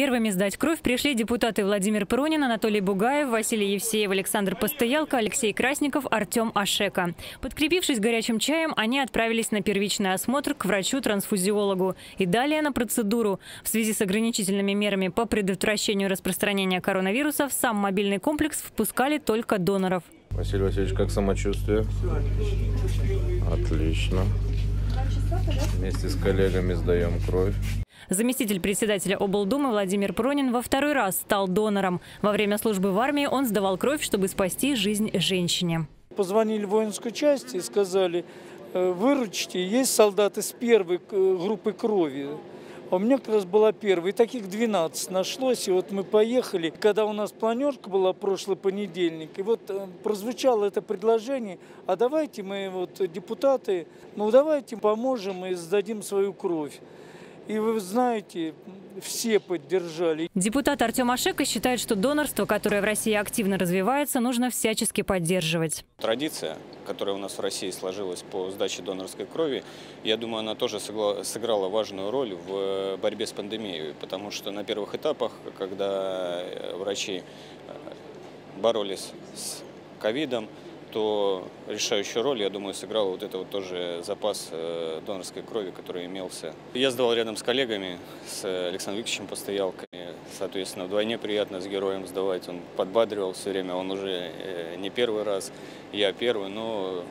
Первыми сдать кровь пришли депутаты Владимир Пронин, Анатолий Бугаев, Василий Евсеев, Александр Постоялко, Алексей Красников, Артем Ашека. Подкрепившись горячим чаем, они отправились на первичный осмотр к врачу-трансфузиологу и далее на процедуру. В связи с ограничительными мерами по предотвращению распространения коронавируса в сам мобильный комплекс впускали только доноров. Василий Васильевич, как самочувствие? Отлично. Вместе с коллегами сдаем кровь. Заместитель председателя облдумы Владимир Пронин во второй раз стал донором. Во время службы в армии он сдавал кровь, чтобы спасти жизнь женщине. Позвонили в воинскую часть и сказали, «Э, выручите, есть солдаты с первой э, группы крови. А у меня как раз была первая, и таких 12 нашлось, и вот мы поехали. Когда у нас планерка была прошлый понедельник, и вот э, прозвучало это предложение, а давайте мы, вот депутаты, ну давайте поможем и сдадим свою кровь. И вы знаете, все поддержали. Депутат Артем Ашека считает, что донорство, которое в России активно развивается, нужно всячески поддерживать. Традиция, которая у нас в России сложилась по сдаче донорской крови, я думаю, она тоже сыграла важную роль в борьбе с пандемией, потому что на первых этапах, когда врачи э, боролись с ковидом, то решающую роль, я думаю, сыграл вот это вот тоже запас э, донорской крови, который имелся. Я сдавал рядом с коллегами, с Александром Викторовичем Постоялкой. Соответственно, вдвойне приятно с героем сдавать. Он подбадривал все время, он уже э, не первый раз, я первый, но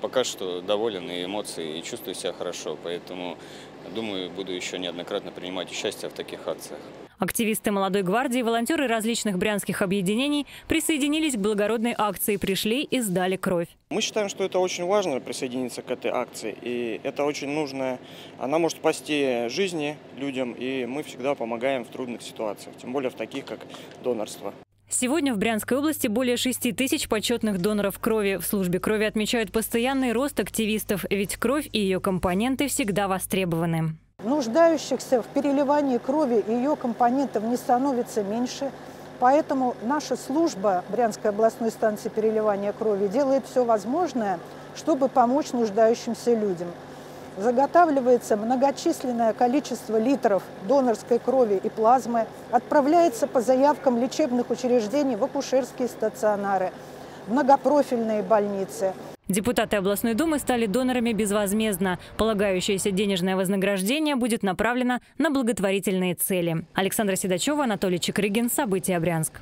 пока что доволен и эмоции, и чувствую себя хорошо. Поэтому, думаю, буду еще неоднократно принимать участие в таких акциях. Активисты молодой гвардии, волонтеры различных брянских объединений присоединились к благородной акции, пришли и сдали кровь. Мы считаем, что это очень важно присоединиться к этой акции. И это очень нужно. Она может спасти жизни людям, и мы всегда помогаем в трудных ситуациях, тем более в таких, как донорство. Сегодня в Брянской области более 6 тысяч почетных доноров крови. В службе крови отмечают постоянный рост активистов, ведь кровь и ее компоненты всегда востребованы. Нуждающихся в переливании крови и ее компонентов не становится меньше. Поэтому наша служба Брянской областной станции переливания крови делает все возможное, чтобы помочь нуждающимся людям. Заготавливается многочисленное количество литров донорской крови и плазмы, отправляется по заявкам лечебных учреждений в акушерские стационары, многопрофильные больницы – Депутаты областной думы стали донорами безвозмездно. Полагающееся денежное вознаграждение будет направлено на благотворительные цели. Александра Седачева, Анатолий Чекрыгин. События Брянск.